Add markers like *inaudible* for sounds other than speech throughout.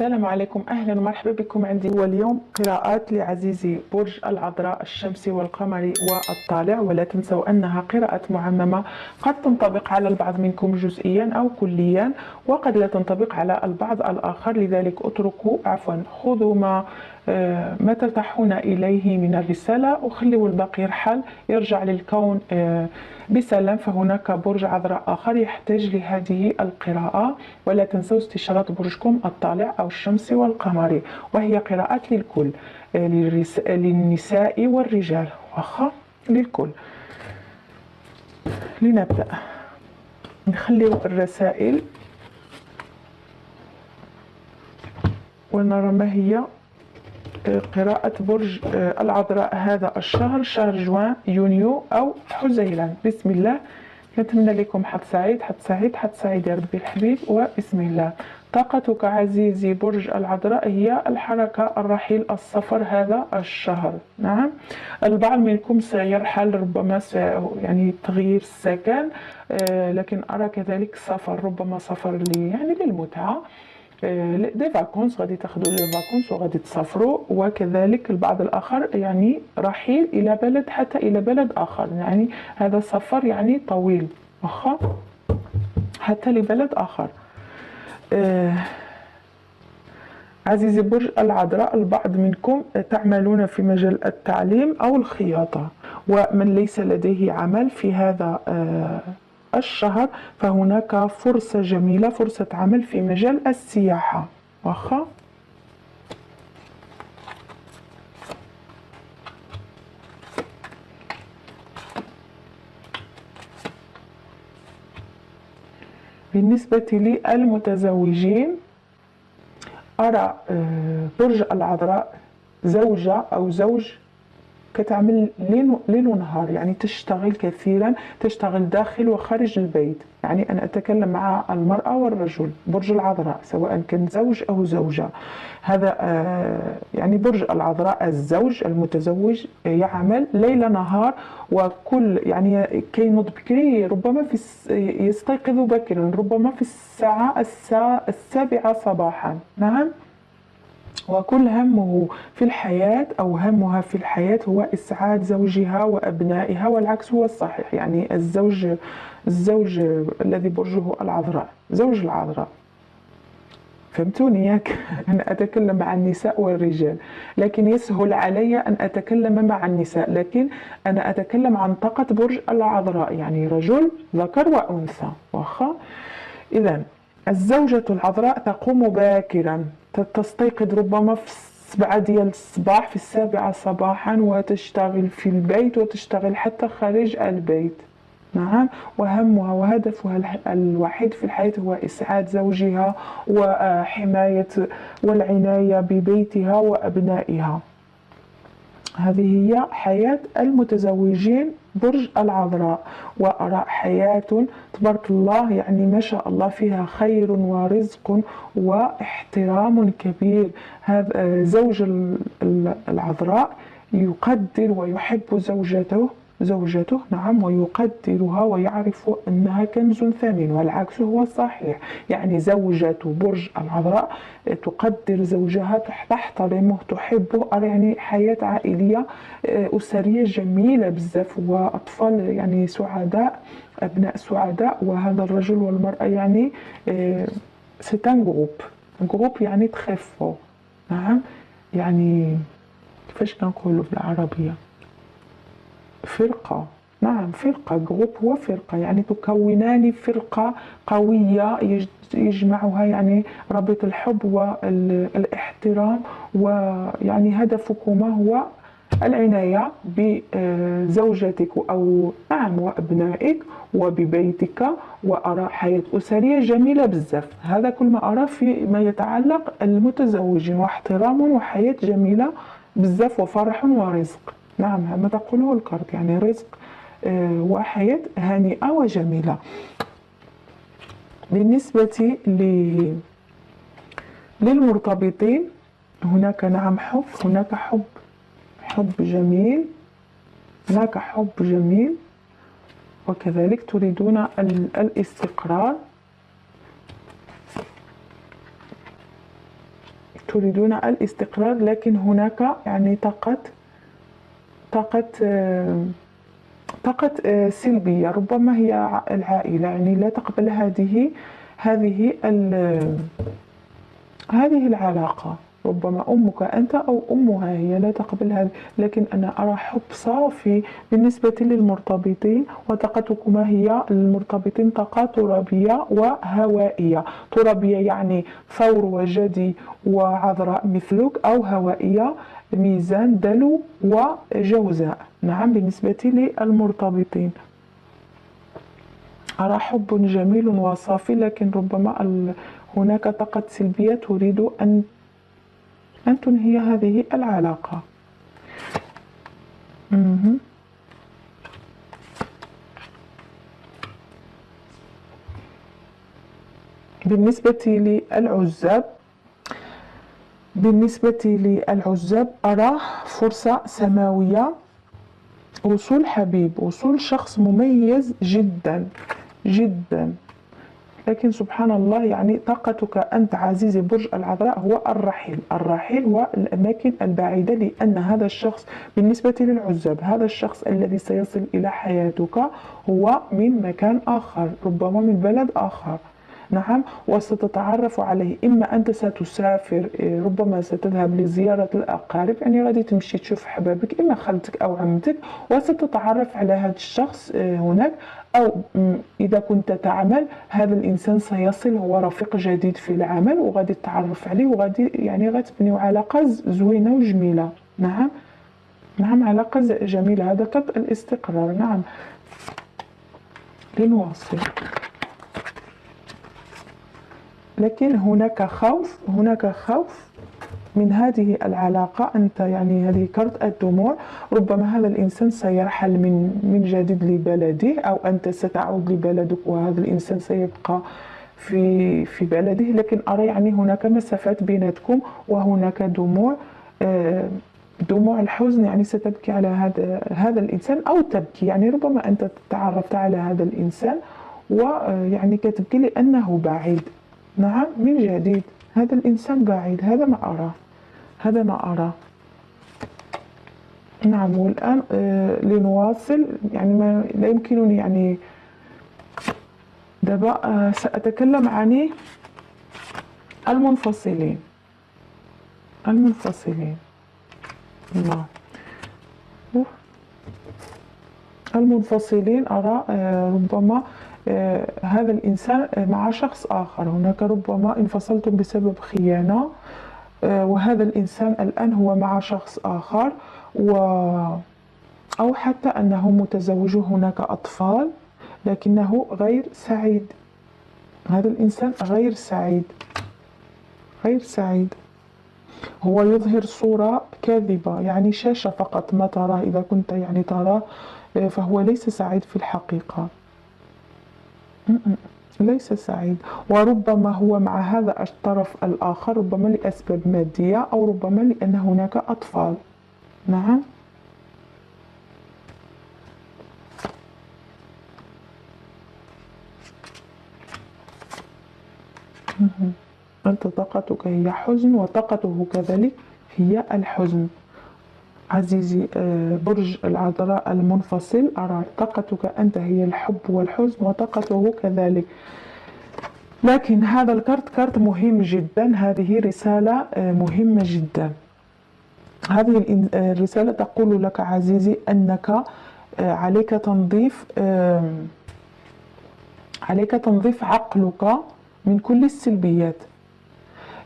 السلام عليكم. أهلا ومرحبا بكم عندي واليوم قراءات لعزيزي برج العذراء الشمسي والقمري والطالع ولا تنسوا أنها قراءة معممة. قد تنطبق على البعض منكم جزئيا أو كليا وقد لا تنطبق على البعض الآخر. لذلك أتركوا عفوا خذوا ما ما ترتاحون إليه من الرسالة وخلوا الباقي يرحل يرجع للكون آه، بسلام فهناك برج عذراء آخر يحتاج لهذه القراءة. ولا تنسوا استشارة برجكم الطالع أو الشمسي والقمري وهي قراءات للكل آه، للنساء والرجال. واخا للكل. لنبدأ. نخلي الرسائل. ونرى ما هي قراءة برج آه، العذراء هذا الشهر شهر جوان يونيو أو حزيران بسم الله. نتمنى لكم حظ سعيد حظ سعيد حظ سعيد يا ربي الحبيب وبسم الله. طاقتك عزيزي برج العذراء هي الحركة الرحيل السفر هذا الشهر. نعم. البعض منكم سيرحل ربما يعني تغيير السكن آه، لكن أرى كذلك سفر ربما سفر لي يعني للمتعة. des vacances غادي تاخذوا les vacances وغادي تسافروا وكذلك البعض الآخر يعني رحيل إلى بلد حتى إلى بلد آخر يعني هذا السفر يعني طويل واخا؟ حتى لبلد آخر. آه عزيزي برج العذراء البعض منكم تعملون في مجال التعليم أو الخياطة ومن ليس لديه عمل في هذا آه الشهر فهناك فرصة جميلة فرصة عمل في مجال السياحة. واخا؟ بالنسبة للمتزوجين أرى آه، برج العذراء زوجة أو زوج كتعمل ليل ونهار يعني تشتغل كثيرا تشتغل داخل وخارج البيت. يعني أنا أتكلم مع المرأة والرجل برج العذراء سواء كان زوج أو زوجة. هذا آه، يعني برج العذراء الزوج المتزوج يعمل ليل نهار وكل يعني كينوض بكري ربما في يستيقظ بكرا ربما في الساعة السابعة صباحا. نعم؟ وكل همه في الحياة أو همها في الحياة هو إسعاد زوجها وأبنائها والعكس هو الصحيح. يعني الزوج الزوج الذي برجه العذراء زوج العذراء. فهمتوني ياك؟ *laughs* أنا أتكلم مع النساء والرجال. لكن يسهل علي أن أتكلم مع النساء. لكن أنا أتكلم عن طاقة برج العذراء. يعني رجل ذكر وأنثى. واخا؟ إذا الزوجة العذراء تقوم باكرا تستيقظ ربما في السبعة ديال الصباح في السابعة صباحا وتشتغل في البيت وتشتغل حتى خارج البيت. نعم وهمها وهدفها الوحيد في الحياة هو إسعاد زوجها وحماية والعناية ببيتها وأبنائها. هذه هي حياة المتزوجين برج العذراء وأرى حياة تبارك الله يعني ما شاء الله فيها خير ورزق واحترام كبير. هذا زوج العذراء يقدر ويحب زوجته زوجته نعم ويقدرها ويعرف أنها كنز ثمين والعكس هو صحيح. يعني زوجة برج العذراء تقدر زوجها تحترمه تحبه يعني حياة عائلية آه، أسرية جميلة بزاف وأطفال يعني سعداء أبناء سعداء وهذا الرجل والمرأة يعني c'est un groupe groupe يعني تخفوا نعم يعني كيفاش كنقولوا بالعربيه فرقة. نعم فرقة groupe هو فرقة. يعني تكونان فرقة قوية يجمعها يعني رابط الحب والاحترام ويعني هدفكما هو العناية بزوجتك أو نعم وأبنائك وببيتك وأرى حياة أسرية جميلة بزاف. هذا كل ما أرى في ما يتعلق المتزوجين واحترام وحياة جميلة بزاف وفرح ورزق. نعم ما تقوله الكارت يعني رزق آه، وحياة هانئة وجميلة. بالنسبة للمرتبطين هناك نعم حب هناك حب حب جميل هناك حب جميل وكذلك تريدون الاستقرار. تريدون الاستقرار لكن هناك يعني طاقة طاقة آه، طاقة آه، سلبية. ربما هي العائلة يعني لا تقبل هذه هذه هذه العلاقة. ربما أمك أنت أو أمها هي لا تقبل هذا لكن أنا أرى حب صافي بالنسبة للمرتبطين وطاقتكما هي المرتبطين طاقة ترابية وهوائية. ترابية يعني ثور وجدي وعذراء مثلك أو هوائية. ميزان دلو وجوزاء نعم بالنسبة للمرتبطين. أرى حب جميل وصافي لكن ربما هناك طاقة سلبية تريد أن أن تنهي هذه العلاقة. بالنسبة للعزاب بالنسبة للعزاب أرى فرصة سماوية. وصول حبيب وصول شخص مميز جدا جدا. لكن سبحان الله يعني طاقتك أنت عزيزي برج العذراء هو الرحيل. الرحيل هو الأماكن البعيدة لأن هذا الشخص بالنسبة للعزاب هذا الشخص الذي سيصل إلى حياتك هو من مكان آخر ربما من بلد آخر. نعم وستتعرف عليه. إما أنت ستسافر إيه، ربما ستذهب لزيارة الأقارب. يعني غادي تمشي تشوف حبابك إما خالتك أو عمتك وستتعرف على هذا الشخص إيه، هناك. أو إذا كنت تعمل هذا الإنسان سيصل هو رفيق جديد في العمل وغادي تتعرف عليه وغادي يعني غتبنيو علاقة زوينة وجميلة. نعم. نعم علاقة جميلة. هذا الاستقرار. نعم. لنواصل لكن هناك خوف هناك خوف من هذه العلاقة. أنت يعني هذه كرت الدموع. ربما هذا الإنسان سيرحل من من جديد لبلده أو أنت ستعود لبلدك وهذا الإنسان سيبقى في في بلده. لكن أرى يعني هناك مسافات بيناتكم وهناك دموع آه، دموع الحزن يعني ستبكي على هذا هذا الإنسان أو تبكي. يعني ربما أنت تعرفت على هذا الإنسان ويعني كتبكي لأنه بعيد. نعم من جديد. هذا الإنسان بعيد. هذا ما أراه هذا ما أراه نعم والآن آه لنواصل. يعني ما لا يمكنني يعني دابا آه سأتكلم عن المنفصلين. المنفصلين. نعم. المنفصلين أرى آه ربما آه، هذا الإنسان مع شخص آخر. هناك ربما انفصلتم بسبب خيانة آه، وهذا الإنسان الآن هو مع شخص آخر و أو حتى أنه متزوج هناك أطفال لكنه غير سعيد. هذا الإنسان غير سعيد. غير سعيد. هو يظهر صورة كاذبة يعني شاشة فقط. ما تراه إذا كنت يعني تراه آه، فهو ليس سعيد في الحقيقة. ليس سعيد. وربما هو مع هذا الطرف الآخر ربما لأسباب مادية أو ربما لأن هناك أطفال. نعم. أنت طاقتك هي حزن وطاقته كذلك هي الحزن. عزيزي آه، برج العذراء المنفصل أرى طاقتك أنت هي الحب والحزن وطاقته كذلك. لكن هذا الكارت كارت مهم جدا هذه رسالة آه، مهمة جدا. هذه آه، الرسالة تقول لك عزيزي أنك عليك تنظيف عليك تنظيف عقلك من كل السلبيات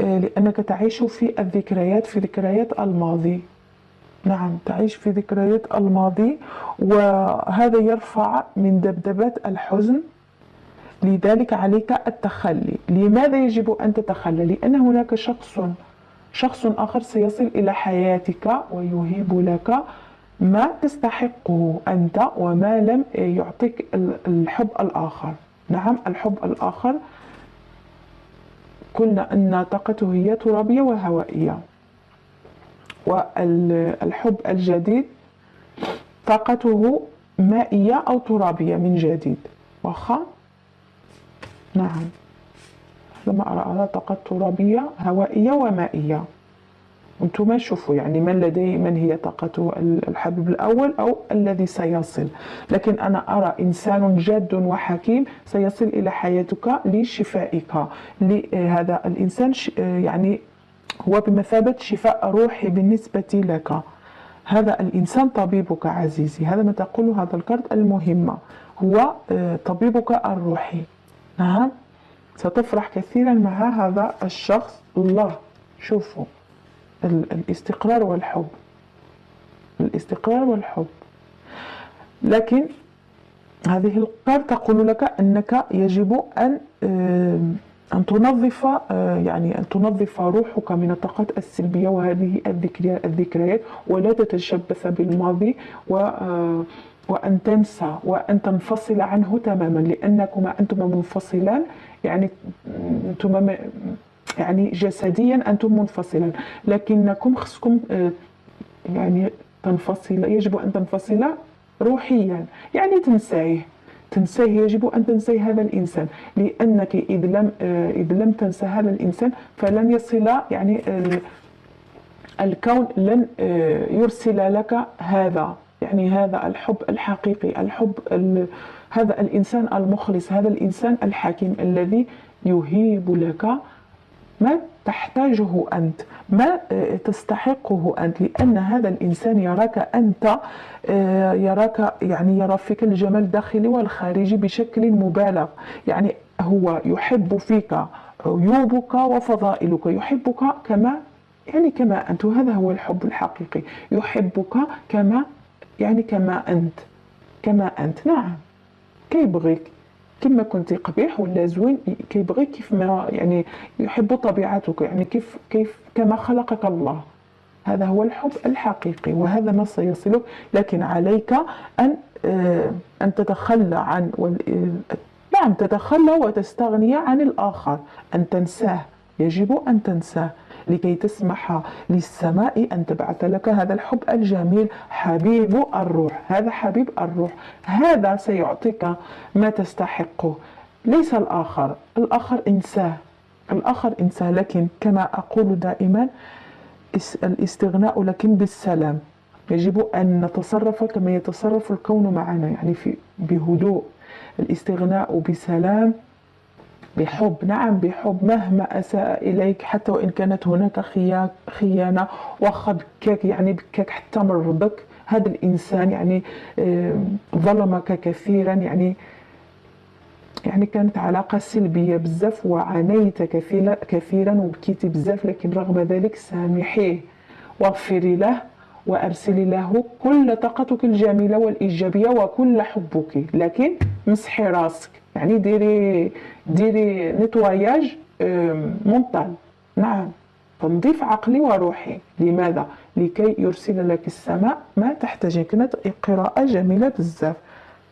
لأنك تعيش في الذكريات في ذكريات الماضي. نعم تعيش في ذكريات الماضي وهذا يرفع من دبدبات الحزن. لذلك عليك التخلي. لماذا يجب أن تتخلى؟ لأن هناك شخص شخص آخر سيصل إلى حياتك ويهيب لك ما تستحقه أنت وما لم يعطيك الحب الآخر. نعم الحب الآخر. قلنا أن طاقته هي ترابية وهوائية. والحب الجديد طاقته مائية أو ترابية من جديد. واخا؟ نعم. لما أرى طاقات ترابية هوائية ومائية. أنتم شوفوا يعني من لديه من هي طاقته الحبيب الأول أو الذي سيصل. لكن أنا أرى إنسان جاد وحكيم سيصل إلى حياتك لشفائك لهذا الإنسان يعني هو بمثابة شفاء روحي بالنسبة لك. هذا الإنسان طبيبك عزيزي هذا ما تقول هذا الكارت المهمة. هو آه، طبيبك الروحي. نعم؟ ستفرح كثيرا مع هذا الشخص. الله شوفوا الاستقرار والحب. الاستقرار والحب. لكن هذه الكارت تقول لك أنك يجب أن أن تنظف آه، يعني أن تنظف روحك من الطاقات السلبية وهذه الذكريات ولا تتشبث بالماضي و آه، وأن تنسى وأن تنفصل عنه تماما لأنكما أنتم منفصلان يعني أنتم يعني جسديا أنتم منفصلان. لكنكم خصكم آه، يعني تنفصل يجب أن تنفصل روحيا يعني تنساه. تنساه يجب أن تنسي هذا الإنسان. لأنك إذ لم آه، إذ لم تنسى هذا الإنسان فلن يصل يعني الكون لن آه، يرسل لك هذا يعني هذا الحب الحقيقي الحب هذا الإنسان المخلص هذا الإنسان الحكيم الذي يهيب لك ما تحتاجه أنت ما آه، تستحقه أنت لأن هذا الإنسان يراك أنت آه، يراك يعني يرى فيك الجمال الداخلي والخارجي بشكل مبالغ. يعني هو يحب فيك عيوبك وفضائلك يحبك كما يعني كما أنت وهذا هو الحب الحقيقي. يحبك كما يعني كما أنت كما أنت. نعم كيبغيك؟ كما كنت قبيح ولا زوين كيبغي كيف ما يعني يحب طبيعتك يعني كيف كيف كما خلقك الله. هذا هو الحب الحقيقي وهذا ما سيصلك. لكن عليك أن آه، أن تتخلى عن نعم تتخلى وتستغني عن الآخر. أن تنساه. يجب أن تنساه. لكي تسمح للسماء أن تبعث لك هذا الحب الجميل حبيب الروح. هذا حبيب الروح. هذا سيعطيك ما تستحقه ليس الآخر. الآخر إنساه الآخر إنساه لكن كما أقول دائما الاستغناء لكن بالسلام. يجب أن نتصرف كما يتصرف الكون معنا يعني في بهدوء. الاستغناء بسلام بحب نعم بحب مهما أساء إليك حتى وإن كانت هناك خيانة واخا بكاك يعني بكاك حتى مرضك. هذا الإنسان يعني ظلمك كثيرا يعني يعني كانت علاقة سلبية بزاف وعانيت كثيرا وبكيتي بزاف لكن رغم ذلك سامحيه. واغفري له. وأرسلي له كل طاقتك الجميلة والإيجابية وكل حبك. لكن مسحي راسك. يعني ديري ديري نتواياج منطل نعم. تنظيف عقلي وروحي. لماذا؟ لكي يرسل لك السماء ما تحتاجين كانت قراءة جميلة بزاف.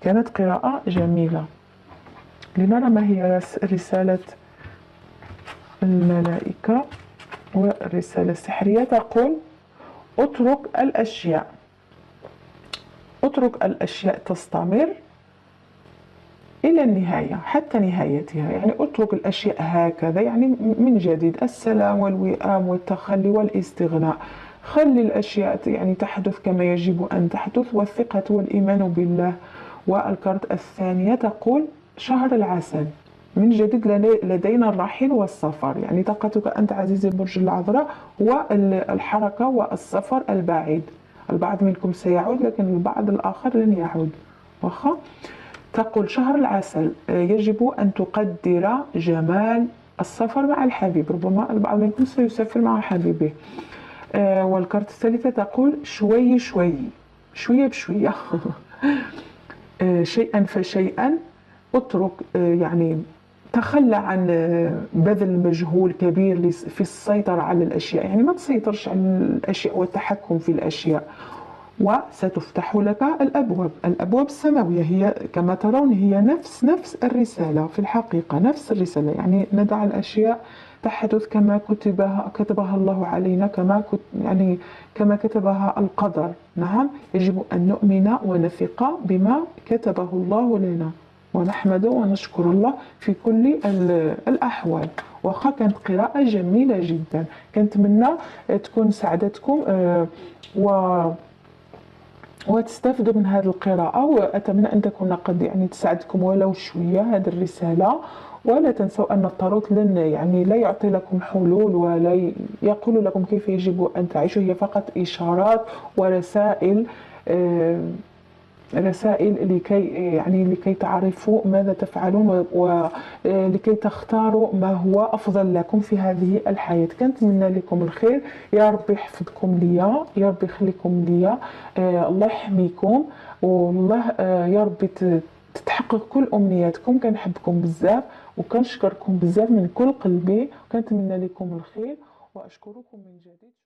كانت قراءة جميلة. لنرى ما هي رسالة الملائكة والرسالة السحرية تقول اترك الأشياء. اترك الأشياء تستمر إلى النهاية حتى نهايتها. يعني اترك الأشياء هكذا يعني من جديد السلام والوئام والتخلي والاستغناء. خلي الأشياء يعني تحدث كما يجب أن تحدث والثقة والإيمان بالله. والكارت الثانية تقول شهر العسل. من جديد لدينا الرحيل والسفر. يعني طاقتك أنت عزيزي برج العذراء هو الحركة والسفر البعيد. البعض منكم سيعود لكن البعض الآخر لن يعود. واخا؟ تقول شهر العسل آه، يجب أن تقدر جمال السفر مع الحبيب. ربما البعض منكم سيسافر مع حبيبه. آه، والكارت الثالثة تقول شوي شوي شوية بشوية. *laughs* آه، شيئا فشيئا أترك يعني تخلى عن بذل مجهول كبير في السيطرة على الأشياء. يعني ما تسيطرش على الأشياء والتحكم في الأشياء. وستفتح لك الأبواب. الأبواب السماوية هي كما ترون هي نفس نفس الرسالة في الحقيقة نفس الرسالة. يعني ندع الأشياء تحدث كما كتبها كتبها الله علينا كما يعني كما كتبها القدر. نعم يجب أن نؤمن ونثق بما كتبه الله لنا. ونحمده ونشكر الله في كل ال- الأحوال. واخا كانت قراءة جميلة جدا. كنتمنى تكون ساعدتكم آه، و وتستافدوا من هذه القراءة. وأتمنى أن تكون قد يعني تساعدكم ولو شوية هذه الرسالة. ولا تنسوا أن الطاروت لن يعني لا يعطي لكم حلول ولا يقول لكم كيف يجب أن تعيشوا. هي فقط إشارات ورسائل آه، رسائل لكي يعني لكي تعرفوا ماذا تفعلون ولكي تختاروا ما هو أفضل لكم في هذه الحياة. كنتمنى لكم الخير. يا رب يحفظكم ليا يا رب يخليكم ليا. آه الله يحميكم. والله آه يا رب ت- تتحقق كل أمنياتكم. كنحبكم بزاف وكنشكركم بزاف من كل قلبي. وكنتمنى لكم الخير. وأشكركم من جديد.